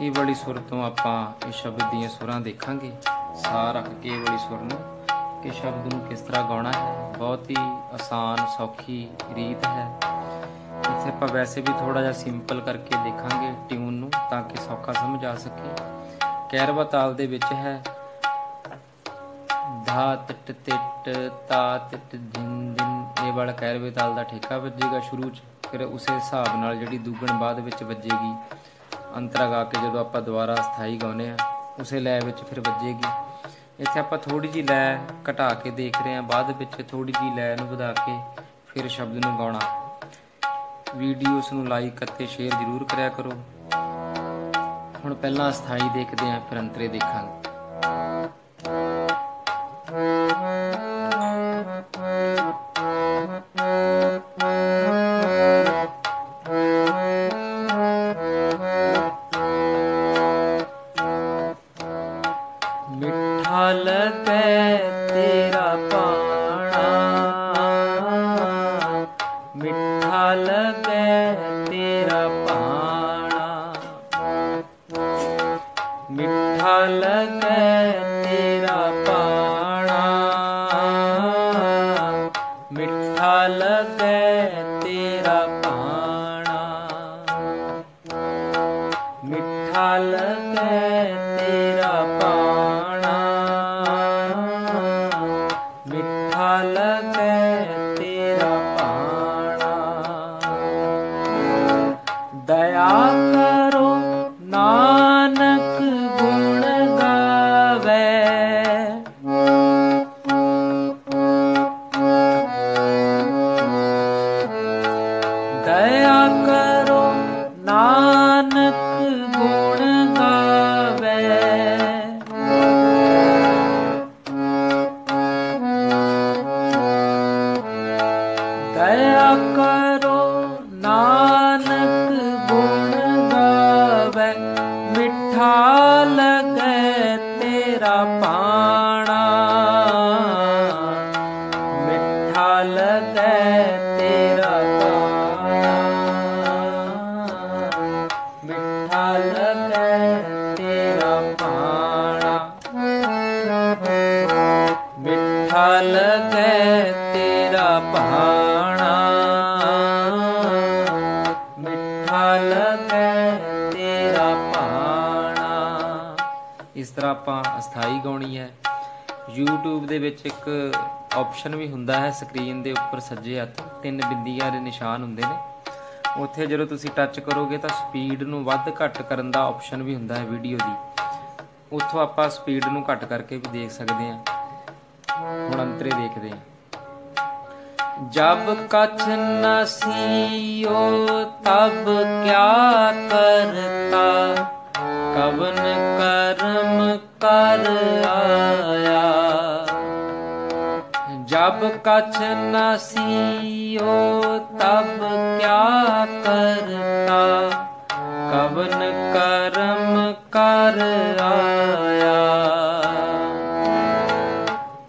ਇਹ ਵਾਲੀ ਸੁਰ ਤੋਂ ਆਪਾਂ ਇਹ ਸ਼ਬਦ ਦੀਆਂ ਸੁਰਾਂ ਦੇਖਾਂਗੇ। ਸਾਹ ਰੱਖ ਕੇ ਇਹ ਵਾਲੀ ਸੁਰ ਨੂੰ। ਕਿ ਸ਼ਬਦ ਨੂੰ ਕਿਸ ਤਰ੍ਹਾਂ ਗਾਉਣਾ ਹੈ? ਬਹੁਤ ਹੀ ਆਸਾਨ, ਸੌਖੀ ਰੀਤ ਹੈ। ਇੱਥੇ ਆਪਾਂ ਵੈਸੇ ਵੀ ਥੋੜਾ ਜਿਹਾ ਸਿੰਪਲ ਕਰਕੇ ਦੇਖਾਂਗੇ ਟਿਊਨ ਨੂੰ, ਤਾਂ ਕਿ ਸੌਖਾ ਸਮਝ ਆ ਸਕੇ। ਕੈਰਵਾ ਤਾਲ ਦੇ ਵਿੱਚ ਹੈ। ਧਾ ਟਟ ਟਿਟ ਤਾ ਟਟ ਦਿਨ ਦਿਨ। ਇਹ ਵਾਲਾ ਕੈਰਵੇ ਤਾਲ ਦਾ ਠੇਕਾ ਵੱਜੇਗਾ ਸ਼ੁਰੂ ਚ। ਫਿਰ ਉਸੇ ਹਿਸਾਬ ਨਾਲ ਜਿਹੜੀ ਦੂਗਣ ਬਾਅਦ ਵਿੱਚ ਵੱਜੇਗੀ। ਅੰਤਰਾ ਗਾ ਕੇ ਜਦੋਂ ਆਪਾਂ ਦੁਬਾਰਾ ਸਥਾਈ ਗਾਉਨੇ ਆ ਉਸੇ ਲੈ ਵਿੱਚ ਫਿਰ ਵੱਜੇਗੀ। ਇੱਥੇ ਆਪਾਂ ਥੋੜੀ ਜੀ ਲੈ ਘਟਾ ਕੇ ਦੇਖ ਰਹੇ ਹਾਂ, ਬਾਅਦ ਵਿੱਚ ਥੋੜੀ ਜੀ ਲੈ ਨੂੰ ਵਧਾ ਕੇ ਫਿਰ ਸ਼ਬਦ ਨੂੰ ਗਾਉਣਾ। ਵੀਡੀਓਸ ਨੂੰ ਲਾਈਕ ਅਤੇ ਸ਼ੇਅਰ ਜ਼ਰੂਰ ਕਰਿਆ ਕਰੋ। ਹੁਣ ਪਹਿਲਾਂ ਸਥਾਈ ਦੇਖਦੇ ਹਾਂ, ਫਿਰ ਅੰਤਰੇ ਦੇਖਾਂਗੇ। ਤਰ੍ਹਾਂ ਆਪਾਂ ਅਸਥਾਈ ਗਾਉਣੀ ਹੈ। YouTube ਦੇ ਵਿੱਚ ਇੱਕ ਆਪਸ਼ਨ ਵੀ ਹੁੰਦਾ ਹੈ ਸਕਰੀਨ ਦੇ ਉੱਪਰ ਸੱਜੇ ਹੱਥ, ਤਿੰਨ ਬਿੰਦੀਆਂ ਦੇ ਨਿਸ਼ਾਨ ਹੁੰਦੇ ਨੇ। ਉੱਥੇ ਜਦੋਂ ਤੁਸੀਂ ਟੱਚ ਕਰੋਗੇ ਤਾਂ ਸਪੀਡ ਨੂੰ ਵੱਧ ਘੱਟ ਕਰਨ ਦਾ ਆਪਸ਼ਨ ਵੀ ਹੁੰਦਾ ਹੈ ਵੀਡੀਓ ਦੀ। ਉੱਥੋਂ ਆਪਾਂ ਸਪੀਡ ਨੂੰ ਘੱਟ ਕਰਕੇ ਵੀ ਦੇਖ ਸਕਦੇ ਹਾਂ। ਹੁਣ ਅੰਤਰੇ ਦੇਖਦੇ ਹਾਂ। ਜਬ ਕਛ ਨਸੀਓ ਤਬ ਕਿਆ ਕਰਤਾ? ਕਵਨ ਕਰਮ ਕਰ ਆਇਆ। ਜਬ ਕਛ ਨਸੀਓ ਤਬ ਕਿਆ ਕਰਤਾ। ਕਵਨ ਕਰਮ ਕਰ ਆਇਆ।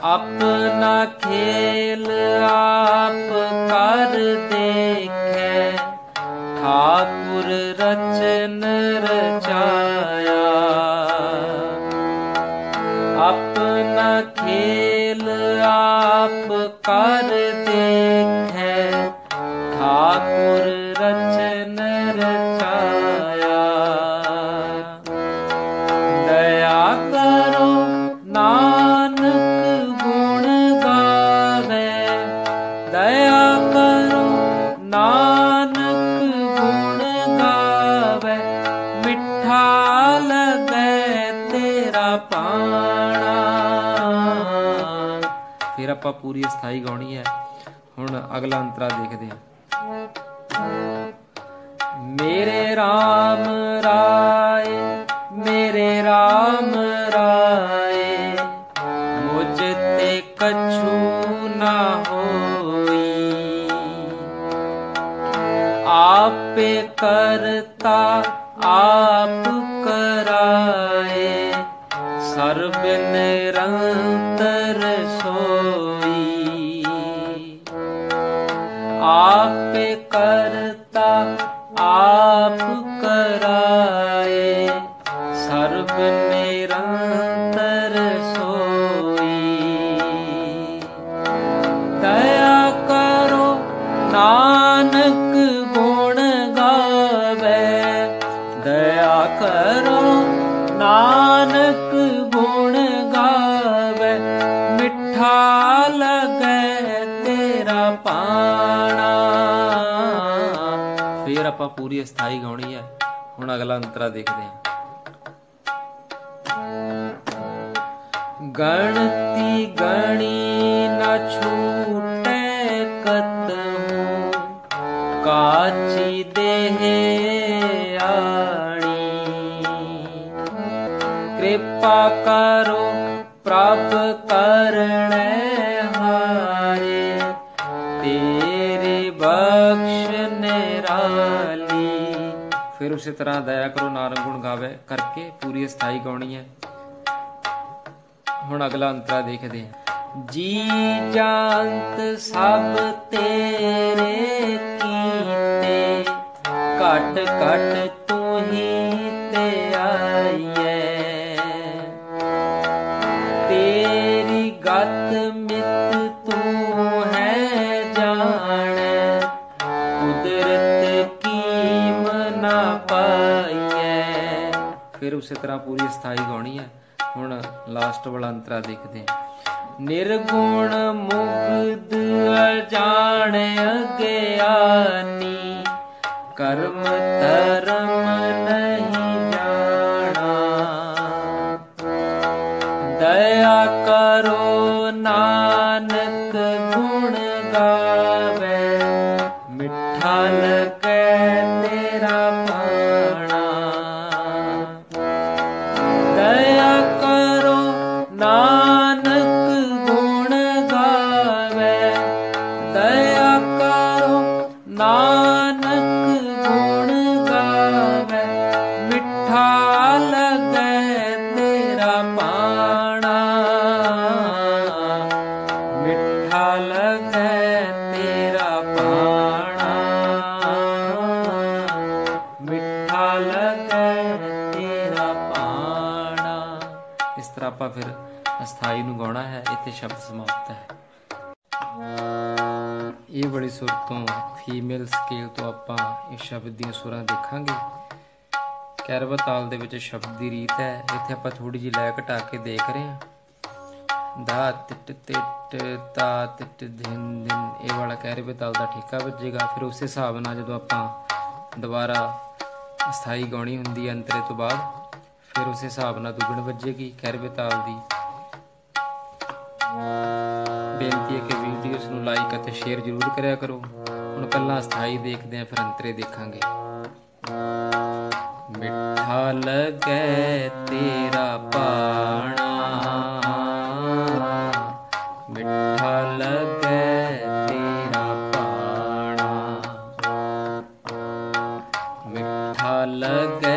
ਆਪਣਾ ਖੇਲ ਆ ਮੇਰੇ RAM ਰਾਏ, ਮੇਰੇ RAM ਰਾਏ, ਮੁਝ ਤੇ ਕਛੂ ਨਾ ਹੋਈ। ਆਪੇ ਕਰਤਾ, ਆਪ ਕਰਾਏ ਸਰਬ ਨਿਰੰਤਰ ਸੋਈ। ਆਪੇ ਕਰਤਾ ਮਿੱਠਾ ਲਗੇ ਤੇਰਾ ਪਾਣਾ। ਫੇਰ ਆਪਾਂ ਪੂਰੀ ਅਸਥਾਈ ਗਾਉਣੀ ਹੈ। ਹੁਣ ਅਗਲਾ ਅੰਤਰਾ ਦੇਖਦੇ ਹਾਂ। ਗਣਤੀ ਗਣੀ ਨਾ ਛੂਟੇ ਕਤਹੂ ਕਾਚੀ ਦੇਹ ਆਣੀ। ਕਿਰਪਾ ਕਰੋ ਪ੍ਰਭ ਕਰਣੈ ਹਾਰੇ। ਤੇਰੇ ਬਖਸ਼ ਨਿਰਾਲੀ। ਫਿਰ ਉਸੇ ਤਰ੍ਹਾਂ ਦਇਆ ਕਰੋ, ਨਾਰੰਗ ਗੁਣ ਗਾਵੇ ਕਰਕੇ ਪੂਰੀ ਸਥਾਈ ਗਾਉਣੀ ਹੈ। ਹੁਣ ਅਗਲਾ ਅੰਤਰਾ ਦੇਖਦੇ ਹਾਂ। ਜੀ ਜਾਂਤ ਸਭ ਤੇਰੇ ਕੀਤੇ, ਘਟ ਘਟ ਤੂੰ ਹੀ ਤੇ ਆਈਐ। ਉਸੇ ਤਰ੍ਹਾਂ ਪੂਰੀ ਸਥਾਈ ਗਾਉਣੀ ਹੈ। ਹੁਣ ਲਾਸਟ ਵਾਲਾ ਅੰਤਰਾ ਦੇਖਦੇ ਹਾਂ। ਨਿਰਗੁਣ ਮੁਗਧ ਅਜਾਣ ਅਗਿਆਨੀ, ਕਰਮ ਧਰਮ ਇਸ ਤਰ੍ਹਾਂ ਆਪਾਂ ਫਿਰ ਅਸਥਾਈ ਨੂੰ ਗਾਉਣਾ ਹੈ, ਇੱਥੇ ਸ਼ਬਦ ਸਮਾਪਤ ਹੈ। ਇਹ ਬੜੀ ਸੁਰ ਤੋਂ ਫੀਮੇਲ ਸਕੇਲ ਤੋਂ ਆਪਾਂ ਇਹ ਸ਼ਬਦ ਦੀਆਂ ਸੁਰਾਂ ਦੇਖਾਂਗੇ। ਕੈਰਵ ਤਾਲ ਦੇ ਵਿੱਚ ਸ਼ਬਦ ਦੀ ਰੀਤ ਹੈ, ਇੱਥੇ ਆਪਾਂ ਥੋੜੀ ਜਿਹੀ ਲੈ ਘਟਾ ਕੇ ਦੇਖ ਰਹੇ ਹਾਂ। ਦਾ ਟਿਟ ਟਿਟ ਤਾ ਟਿਟ ਧਿਨ ਧਿਨ ਇਹ ਵਾਲਾ ਕੈਰਵ ਤਾਲ ਦਾ ਠੇਕਾ ਵੱਜੇਗਾ। ਫਿਰ ਉਸੇ ਹਿਸਾਬ ਨਾਲ ਜਦੋਂ ਆਪਾਂ ਦੁਬਾਰਾ ਸਥਾਈ ਗਾਉਣੀ ਹੁੰਦੀ ਹੈ ਅੰਤਰੇ ਤੋਂ ਬਾਅਦ ਫਿਰ ਉਸੇ ਹਿਸਾਬ ਨਾਲ ਦੁਗਣ ਵੱਜੇਗੀ ਕੈਰਵੇ ਤਾਲ ਦੀ। ਬੇਨਤੀ ਹੈ ਕਿ ਵੀਡੀਓਸ ਨੂੰ ਲਾਈਕ ਅਤੇ ਸ਼ੇਅਰ ਜ਼ਰੂਰ ਕਰਿਆ ਕਰੋ। ਹੁਣ ਪਹਿਲਾਂ ਸਥਾਈ ਦੇਖਦੇ ਹਾਂ, ਫਿਰ ਅੰਤਰੇ ਦੇਖਾਂਗੇ। ਮਿੱਠਾ ਲਗੇ ਤੇਰਾ ਪਾਣਾ। ਮਿੱਠਾ ਲਗੇ ਤੇਰਾ ਪਾਣਾ। ਮਿੱਠਾ ਲਗੇ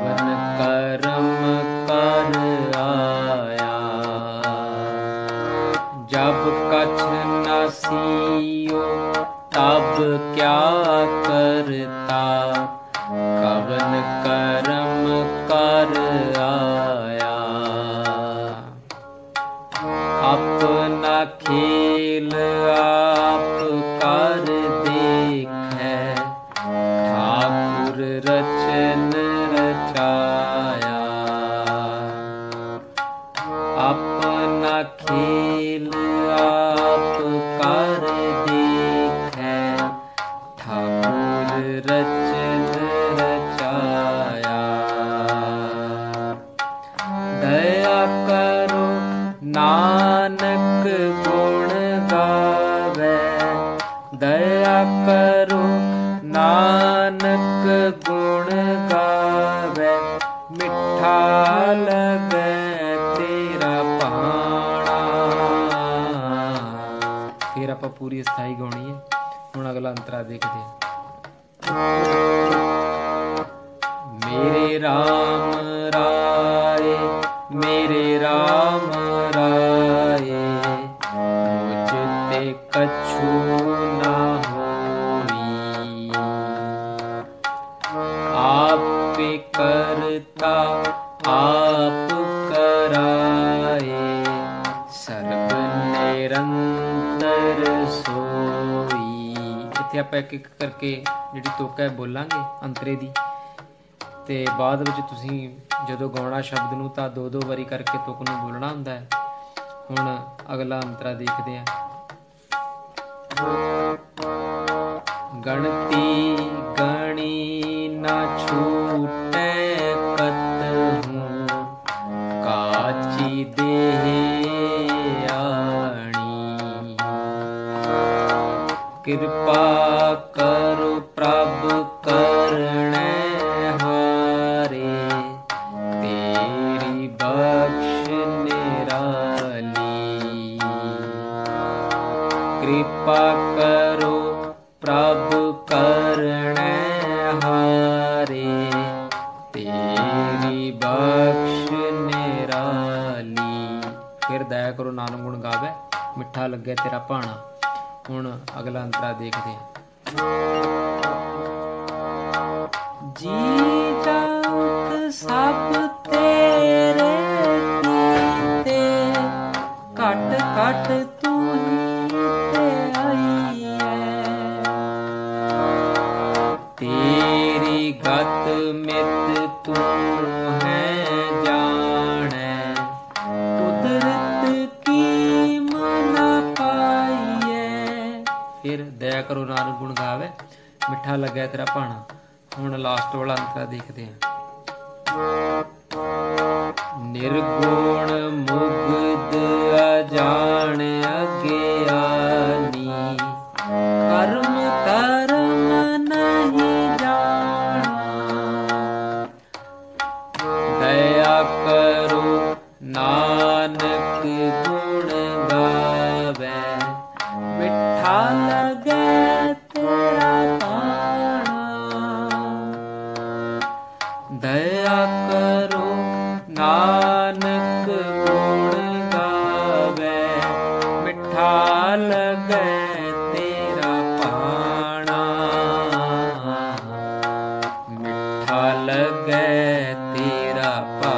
Amen. ਦਇਆ ਕਰੋ, ਨਾਨਕ ਗੁਣ ਗਾਵੇ, ਮਿੱਠਾ ਲਗੇ ਤੇਰਾ ਪਾਣਾ। ਫਿਰ ਆਪਾਂ ਪੂਰੀ ਸਥਾਈ ਗਾਉਣੀ ਹੈ। ਹੁਣ ਅਗਲਾ ਅੰਤਰਾ ਦੇਖਦੇ ਹਾਂ। ਮੇਰੇ RAM ਰਾਏ, ਮੇਰੇ RAM ਰਾਏ, ਮੁਝ ਤੇ ਕਛੂ ਇੱਕ ਇੱਕ ਕਰਕੇ ਜਿਹੜੀ ਤੁਕ ਹੈ ਬੋਲਾਂਗੇ ਅੰਤਰੇ ਦੀ। ਤੇ ਬਾਅਦ ਵਿੱਚ ਤੁਸੀਂ ਜਦੋਂ ਗਾਉਣਾ ਸ਼ਬਦ ਨੂੰ ਤਾਂ ਦੋ ਦੋ ਵਾਰੀ ਕਰਕੇ ਤੁਕ ਨੂੰ ਬੋਲਣਾ ਹੁੰਦਾ ਹੈ। ਹੁਣ ਅਗਲਾ ਅੰਤਰਾ ਦੇਖਦੇ ਹਾਂ। ਗਣਤੀ ਗਣੀ ਨਾ ਛੂਟੇ ਭਾਣਾ। ਹੁਣ ਅਗਲਾ ਅੰਤਰਾ ਦੇਖਦੇ ਹਾਂ। ਪਾਈਐ ਦਇਆ ਕਰੋ ਨਾਨਕ ਗੁਣ ਗਾਵੇ, ਮਿੱਠਾ ਲੱਗਾ ਤੇਰਾ ਭਾਣਾ। ਹੁਣ ਲਾਸਟ ਵਾਲਾ ਅੰਤਰਾ ਦੇਖਦੇ ਹਾਂ। ਨਿਰਗੁਣ ਮੁਗਧ ਅਜਾਣ ਅਗਿਆਨੀ, ਕਰਮ ਕਰਮ ਨਹੀਂ ਜਾਣਾ। ਦਇਆ ਕਰੋ ਨਾਨਕ ਮਿੱਠਾ ਲਗੇ ਤੇਰਾ ਪਾ